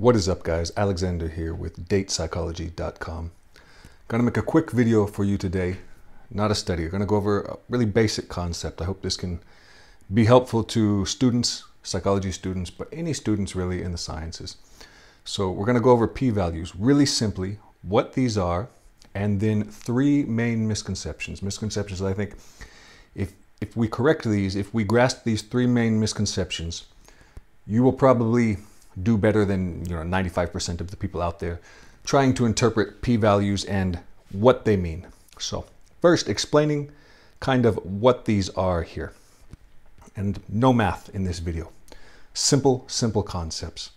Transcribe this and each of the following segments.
What is up guys? Alexander here with datepsychology.com. Gonna make a quick video for you today, not a study. I'm gonna go over a really basic concept. I hope this can be helpful to students, psychology students, but any students really in the sciences. So we're gonna go over p-values really simply, what these are, and then three main misconceptions. Misconceptions I think if if we correct these, if we grasp these three main misconceptions, you will probably do better than you know 95% of the people out there trying to interpret p-values and what they mean. So first, explaining kind of what these are here. And no math in this video. Simple, simple concepts.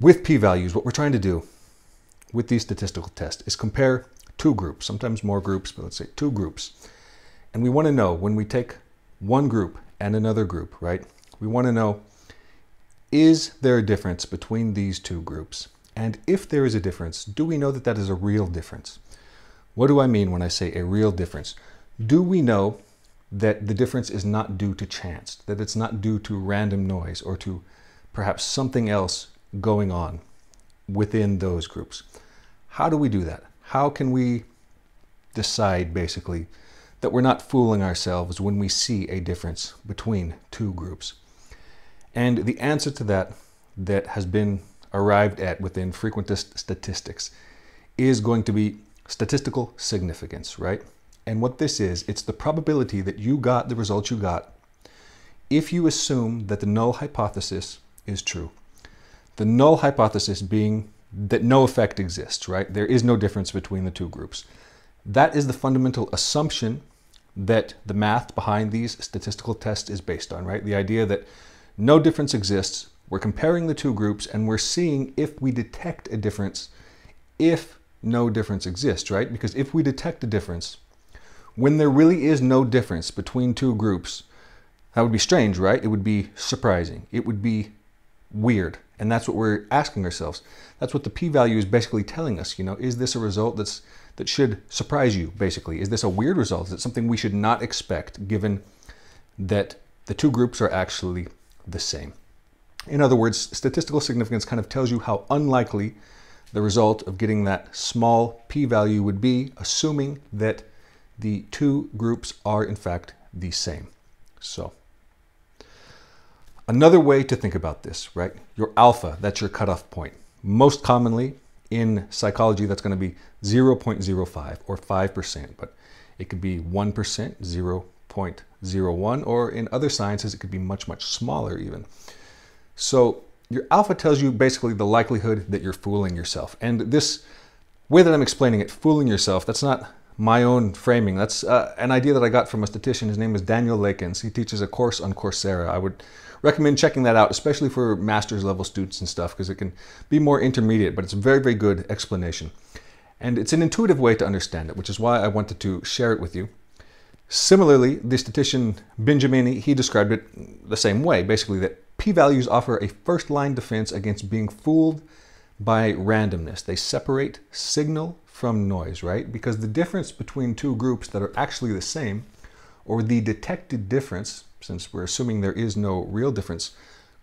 With p-values, what we're trying to do with these statistical tests is compare two groups, sometimes more groups, but let's say two groups. And we want to know when we take one group and another group, right? We want to know is there a difference between these two groups? And if there is a difference, do we know that that is a real difference? What do I mean when I say a real difference? Do we know that the difference is not due to chance, that it's not due to random noise or to perhaps something else going on within those groups? How do we do that? How can we decide basically that we're not fooling ourselves when we see a difference between two groups? And the answer to that, that has been arrived at within frequentist statistics, is going to be statistical significance, right? And what this is, it's the probability that you got the result you got if you assume that the null hypothesis is true. The null hypothesis being that no effect exists, right? There is no difference between the two groups. That is the fundamental assumption that the math behind these statistical tests is based on, right? The idea that no difference exists. We're comparing the two groups and we're seeing if we detect a difference if no difference exists, right? Because if we detect a difference, when there really is no difference between two groups, that would be strange, right? It would be surprising. It would be weird. And that's what we're asking ourselves. That's what the p-value is basically telling us. You know, is this a result that's that should surprise you, basically? Is this a weird result? Is it something we should not expect given that the two groups are actually the same. In other words, statistical significance kind of tells you how unlikely the result of getting that small p-value would be, assuming that the two groups are in fact the same. So, another way to think about this, right? Your alpha, that's your cutoff point. Most commonly in psychology, that's going to be 0.05 or 5%, but it could be 1%, 0 0.01, or in other sciences, it could be much, much smaller even. So your alpha tells you basically the likelihood that you're fooling yourself. And this way that I'm explaining it, fooling yourself, that's not my own framing. That's uh, an idea that I got from a statistician. His name is Daniel Lakens. He teaches a course on Coursera. I would recommend checking that out, especially for master's level students and stuff, because it can be more intermediate, but it's a very, very good explanation. And it's an intuitive way to understand it, which is why I wanted to share it with you. Similarly, the statistician Benjamini, he described it the same way, basically that p-values offer a first-line defense against being fooled by randomness. They separate signal from noise, right? Because the difference between two groups that are actually the same, or the detected difference, since we're assuming there is no real difference,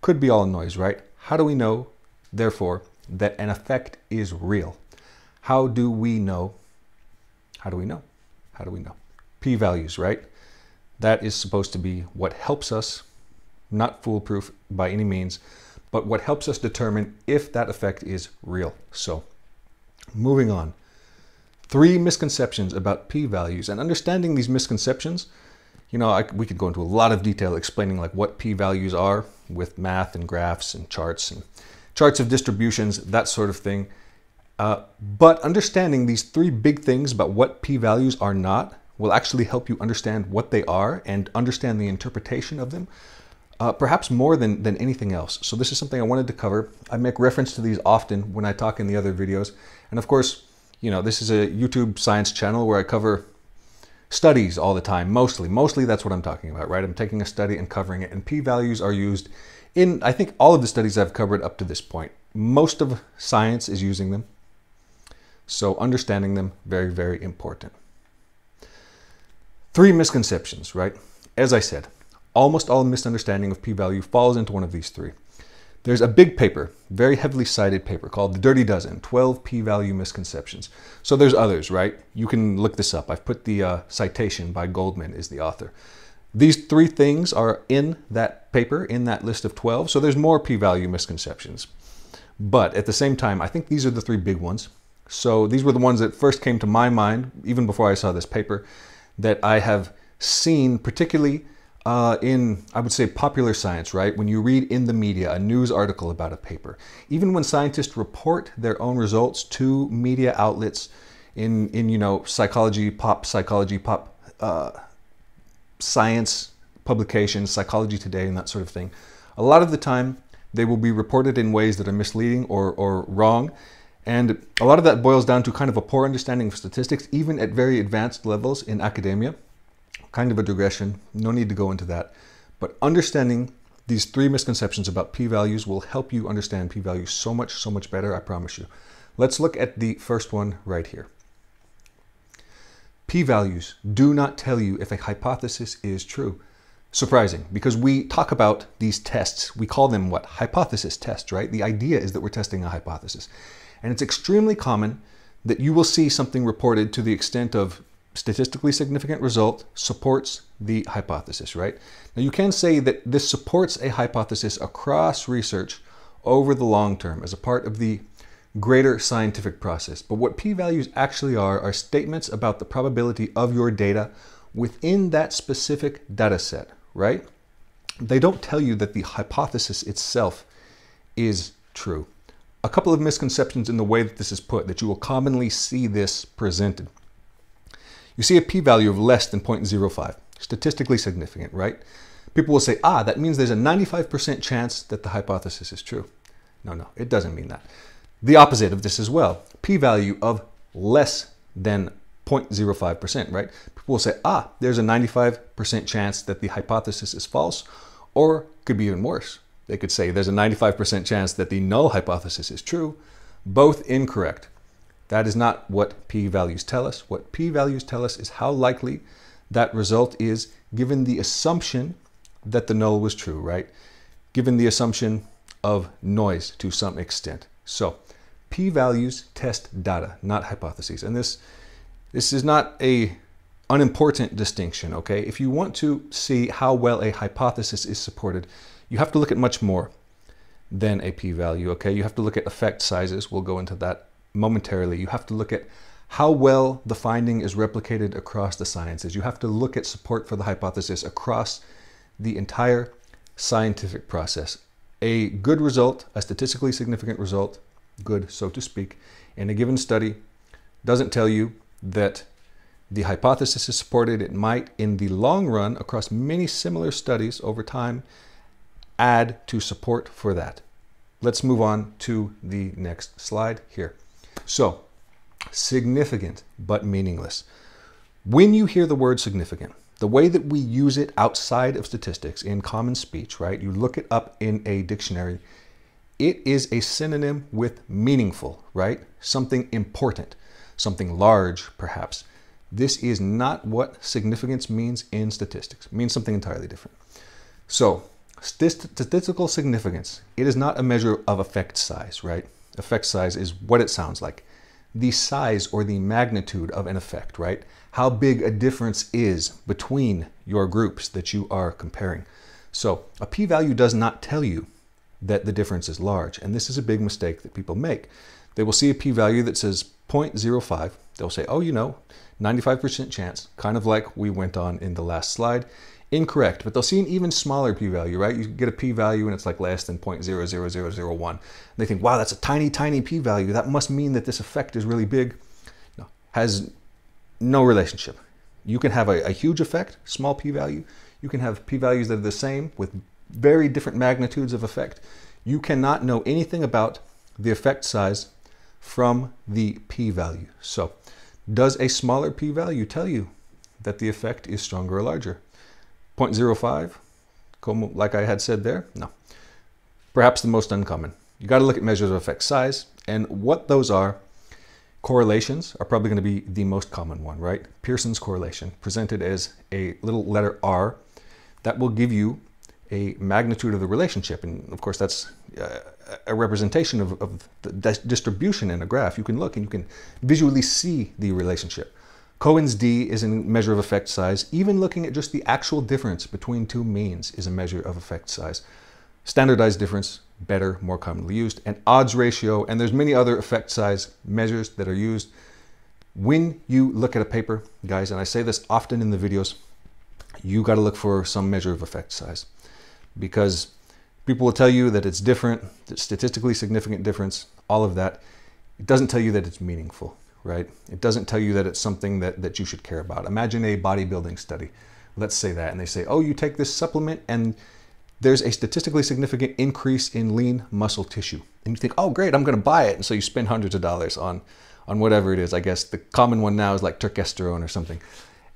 could be all noise, right? How do we know, therefore, that an effect is real? How do we know? How do we know? How do we know? P-values, right? That is supposed to be what helps us, not foolproof by any means, but what helps us determine if that effect is real. So moving on. Three misconceptions about p-values and understanding these misconceptions, you know, I, we could go into a lot of detail explaining like what p-values are with math and graphs and charts and charts of distributions, that sort of thing. Uh, but understanding these three big things about what p-values are not will actually help you understand what they are and understand the interpretation of them, uh, perhaps more than, than anything else. So this is something I wanted to cover. I make reference to these often when I talk in the other videos. And of course, you know, this is a YouTube science channel where I cover studies all the time, mostly. Mostly that's what I'm talking about, right? I'm taking a study and covering it. And p-values are used in, I think, all of the studies I've covered up to this point. Most of science is using them. So understanding them, very, very important. Three misconceptions, right? As I said, almost all misunderstanding of p-value falls into one of these three. There's a big paper, very heavily cited paper called The Dirty Dozen 12 P value misconceptions. So there's others, right? You can look this up. I've put the uh, citation by Goodman, is the author. These three things are in that paper, in that list of 12. So there's more P value misconceptions. But at the same time, I think these are the three big ones. So these were the ones that first came to my mind, even before I saw this paper, that I have seen particularly uh, in, I would say, popular science, right? When you read in the media a news article about a paper, even when scientists report their own results to media outlets in, in you know, psychology, pop psychology, pop uh, science publications, Psychology Today, and that sort of thing, a lot of the time they will be reported in ways that are misleading or, or wrong. And a lot of that boils down to kind of a poor understanding of statistics, even at very advanced levels in academia kind of a digression, no need to go into that. But understanding these three misconceptions about p-values will help you understand p-values so much, so much better, I promise you. Let's look at the first one right here. P-values do not tell you if a hypothesis is true. Surprising, because we talk about these tests, we call them what? Hypothesis tests, right? The idea is that we're testing a hypothesis. And it's extremely common that you will see something reported to the extent of statistically significant result supports the hypothesis, right? Now you can say that this supports a hypothesis across research over the long term as a part of the greater scientific process. But what p-values actually are are statements about the probability of your data within that specific data set, right? They don't tell you that the hypothesis itself is true. A couple of misconceptions in the way that this is put that you will commonly see this presented you see a p-value of less than 0.05, statistically significant, right? People will say, ah, that means there's a 95% chance that the hypothesis is true. No, no, it doesn't mean that. The opposite of this as well, p-value of less than 0.05%, right? People will say, ah, there's a 95% chance that the hypothesis is false, or could be even worse. They could say there's a 95% chance that the null hypothesis is true, both incorrect. That is not what p-values tell us. What p-values tell us is how likely that result is given the assumption that the null was true, right? Given the assumption of noise to some extent. So p-values test data, not hypotheses. And this, this is not a unimportant distinction, okay? If you want to see how well a hypothesis is supported, you have to look at much more than a p-value, okay? You have to look at effect sizes. We'll go into that momentarily. You have to look at how well the finding is replicated across the sciences. You have to look at support for the hypothesis across the entire scientific process. A good result, a statistically significant result, good so to speak, in a given study doesn't tell you that the hypothesis is supported. It might, in the long run, across many similar studies over time, add to support for that. Let's move on to the next slide here. So, significant but meaningless. When you hear the word significant, the way that we use it outside of statistics in common speech, right? You look it up in a dictionary, it is a synonym with meaningful, right? Something important, something large, perhaps. This is not what significance means in statistics. It means something entirely different. So, statistical significance, it is not a measure of effect size, right? effect size is what it sounds like. The size or the magnitude of an effect, right? How big a difference is between your groups that you are comparing. So a p-value does not tell you that the difference is large. And this is a big mistake that people make. They will see a p-value that says 0.05. They'll say, oh, you know, 95% chance, kind of like we went on in the last slide incorrect, but they'll see an even smaller p-value, right? You get a p-value and it's like less than 0.00001. And They think, wow, that's a tiny, tiny p-value. That must mean that this effect is really big. No, has no relationship. You can have a, a huge effect, small p-value. You can have p-values that are the same with very different magnitudes of effect. You cannot know anything about the effect size from the p-value. So does a smaller p-value tell you that the effect is stronger or larger? 0.05, como, like I had said there? No. Perhaps the most uncommon. You got to look at measures of effect size, and what those are, correlations are probably going to be the most common one, right? Pearson's correlation, presented as a little letter R, that will give you a magnitude of the relationship. And of course, that's uh, a representation of, of the distribution in a graph. You can look and you can visually see the relationship. Cohen's d is a measure of effect size. Even looking at just the actual difference between two means is a measure of effect size. Standardized difference, better, more commonly used. And odds ratio, and there's many other effect size measures that are used. When you look at a paper, guys, and I say this often in the videos, you got to look for some measure of effect size because people will tell you that it's different, that statistically significant difference, all of that. It doesn't tell you that it's meaningful, right? It doesn't tell you that it's something that, that you should care about. Imagine a bodybuilding study. Let's say that, and they say, oh, you take this supplement and there's a statistically significant increase in lean muscle tissue. And you think, oh, great, I'm going to buy it. And so you spend hundreds of dollars on, on whatever it is. I guess the common one now is like turkesterone or something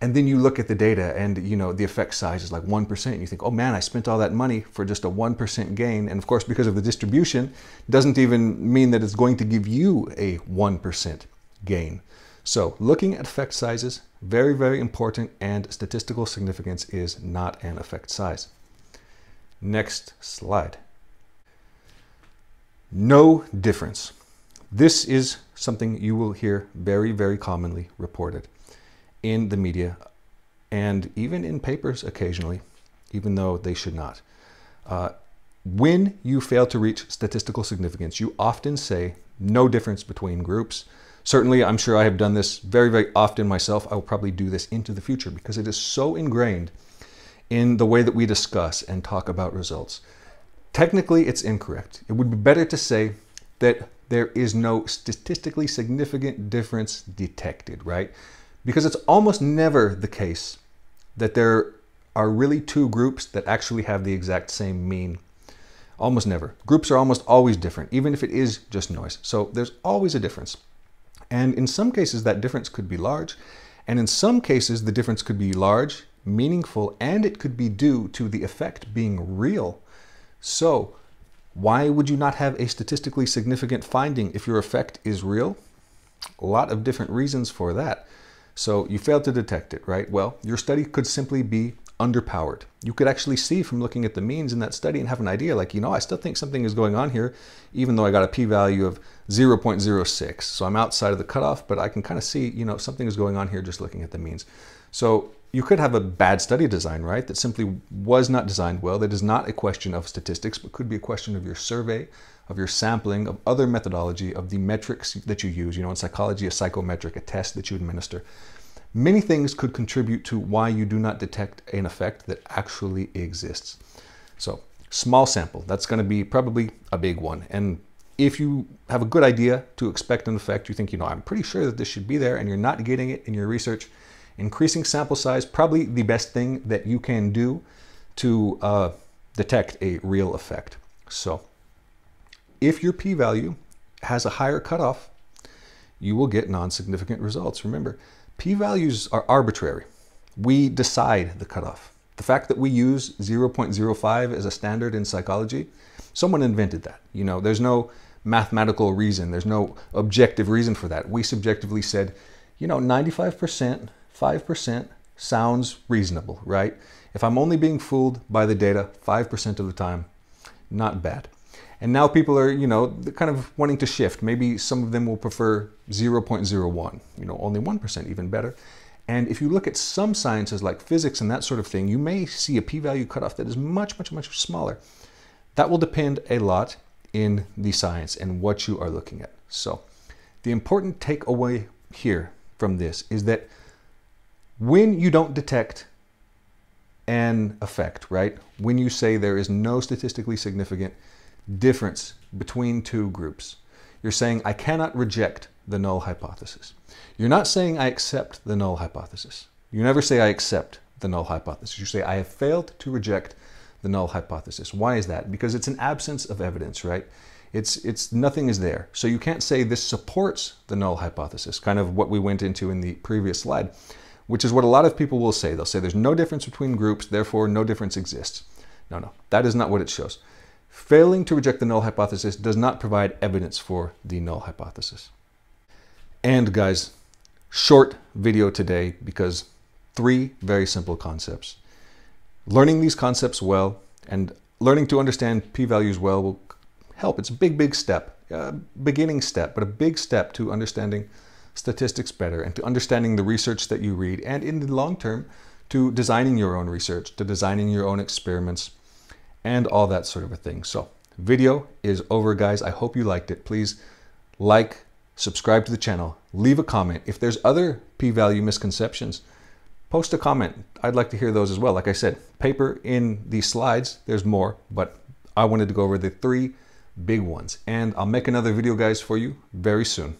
and then you look at the data and you know the effect size is like 1% and you think oh man i spent all that money for just a 1% gain and of course because of the distribution doesn't even mean that it's going to give you a 1% gain so looking at effect sizes very very important and statistical significance is not an effect size next slide no difference this is something you will hear very very commonly reported in the media and even in papers occasionally, even though they should not. Uh, when you fail to reach statistical significance, you often say no difference between groups. Certainly, I'm sure I have done this very, very often myself. I will probably do this into the future because it is so ingrained in the way that we discuss and talk about results. Technically, it's incorrect. It would be better to say that there is no statistically significant difference detected, right? because it's almost never the case that there are really two groups that actually have the exact same mean. Almost never. Groups are almost always different, even if it is just noise. So there's always a difference. And in some cases, that difference could be large. And in some cases, the difference could be large, meaningful, and it could be due to the effect being real. So, why would you not have a statistically significant finding if your effect is real? A lot of different reasons for that. So you failed to detect it, right? Well, your study could simply be underpowered. You could actually see from looking at the means in that study and have an idea like, you know, I still think something is going on here, even though I got a p-value of 0.06. So I'm outside of the cutoff, but I can kind of see, you know, something is going on here just looking at the means. So you could have a bad study design, right? That simply was not designed well. That is not a question of statistics, but could be a question of your survey, of your sampling, of other methodology, of the metrics that you use. You know, in psychology, a psychometric, a test that you administer. Many things could contribute to why you do not detect an effect that actually exists. So, small sample, that's going to be probably a big one. And if you have a good idea to expect an effect, you think, you know, I'm pretty sure that this should be there, and you're not getting it in your research, increasing sample size, probably the best thing that you can do to uh, detect a real effect. So, if your p-value has a higher cutoff, you will get non-significant results. Remember, p-values are arbitrary. We decide the cutoff. The fact that we use 0.05 as a standard in psychology, someone invented that. You know, there's no mathematical reason, there's no objective reason for that. We subjectively said, you know, 95%, 5% sounds reasonable, right? If I'm only being fooled by the data 5% of the time, not bad. And now people are, you know, kind of wanting to shift. Maybe some of them will prefer 0.01, you know, only 1%, even better. And if you look at some sciences like physics and that sort of thing, you may see a p-value cutoff that is much, much, much smaller. That will depend a lot in the science and what you are looking at. So the important takeaway here from this is that when you don't detect an effect, right? When you say there is no statistically significant difference between two groups. You're saying, I cannot reject the null hypothesis. You're not saying, I accept the null hypothesis. You never say, I accept the null hypothesis. You say, I have failed to reject the null hypothesis. Why is that? Because it's an absence of evidence, right? It's, it's nothing is there. So you can't say this supports the null hypothesis, kind of what we went into in the previous slide, which is what a lot of people will say. They'll say there's no difference between groups, therefore no difference exists. No, no, that is not what it shows. Failing to reject the null hypothesis does not provide evidence for the null hypothesis. And guys, short video today because three very simple concepts. Learning these concepts well, And learning to understand p-values well will help. It's a big, big step, a beginning step, but a big step to understanding statistics better and to understanding the research that you read and in the long term to designing your own research, to designing your own experiments and all that sort of a thing. So video is over guys. I hope you liked it. Please like, subscribe to the channel, leave a comment. If there's other p-value misconceptions, post a comment. I'd like to hear those as well. Like I said, paper in these slides, there's more, but I wanted to go over the three big ones. And I'll make another video guys for you very soon.